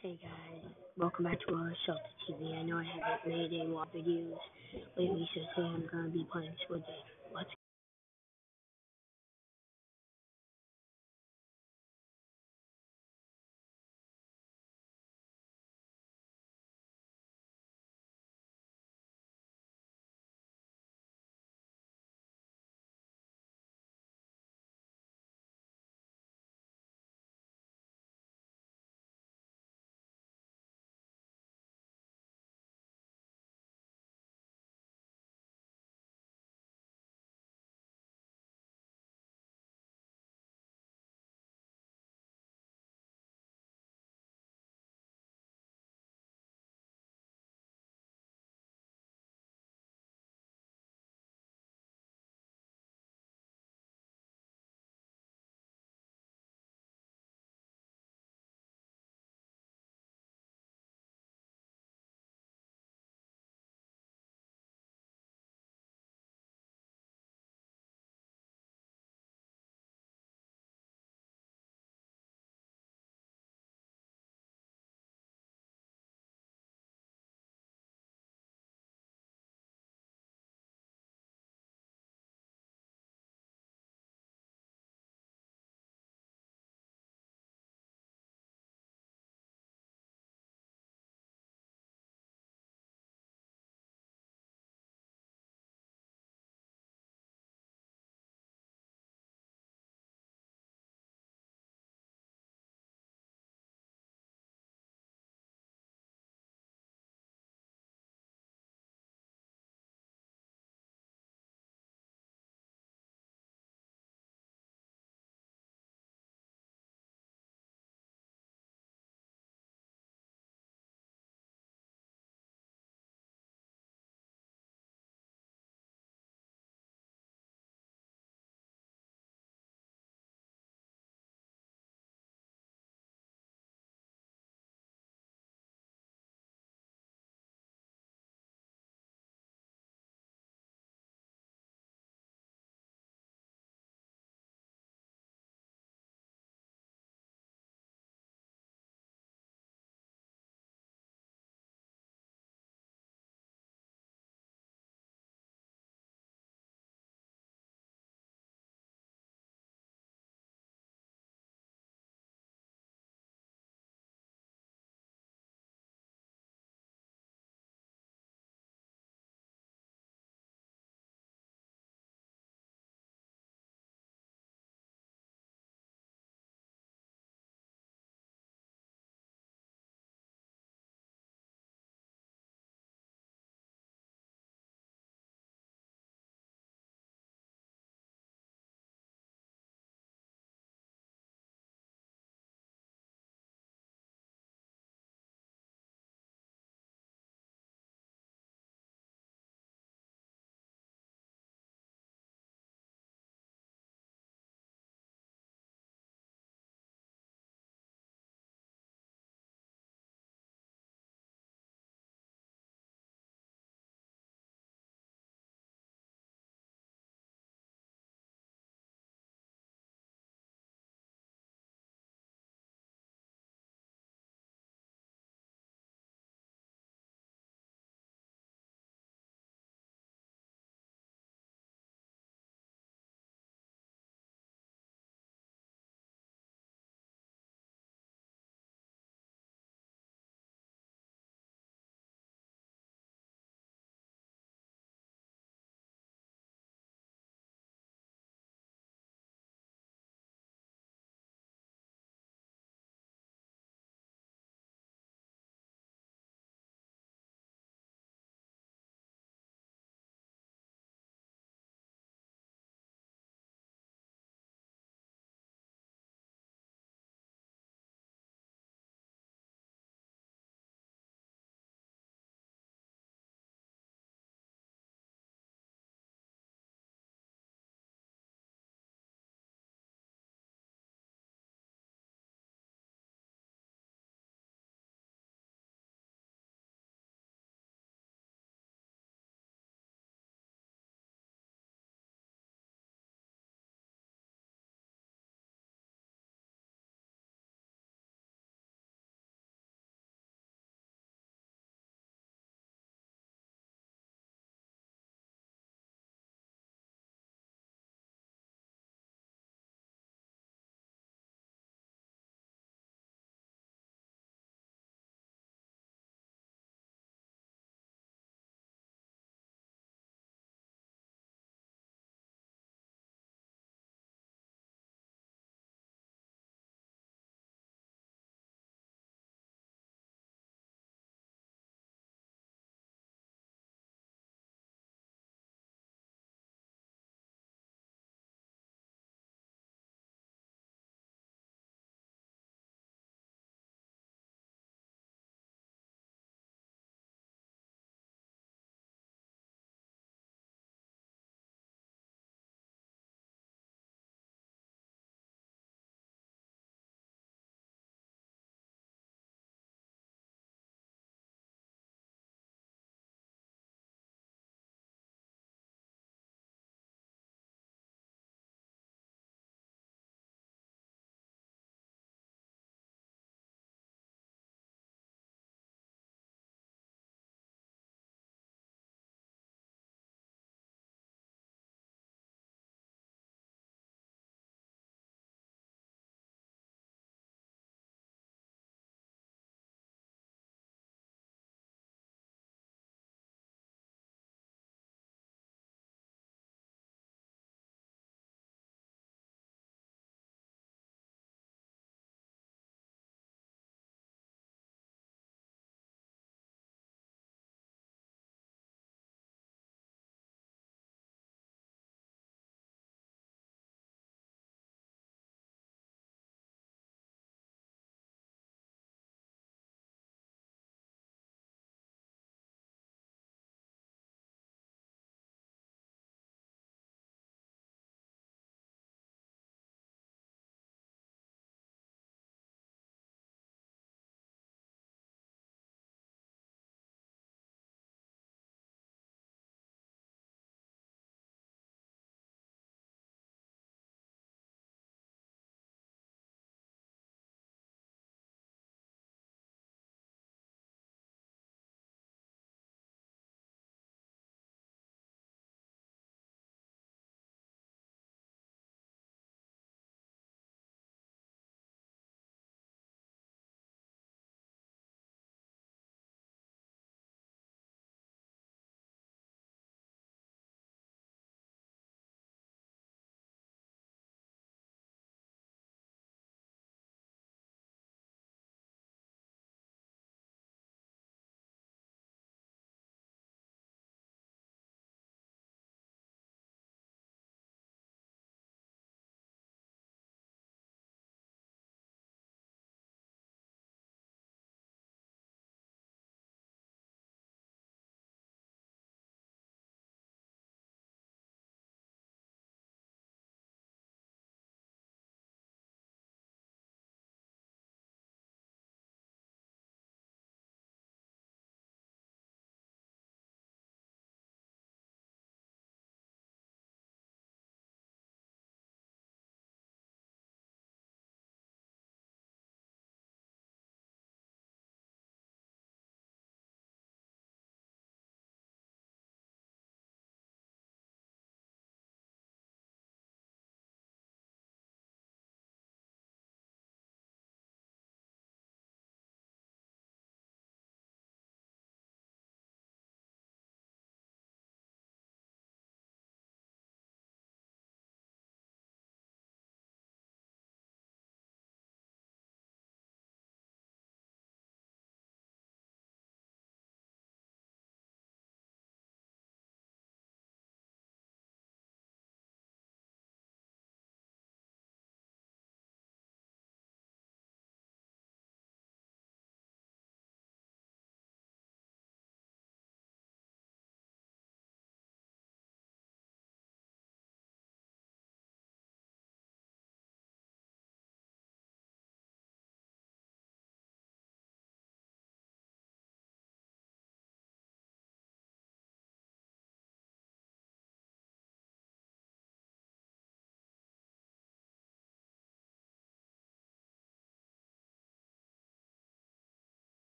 Hey guys, welcome back to our Shelter TV. I know I haven't made any more videos lately, so today I'm gonna be playing Squid Game.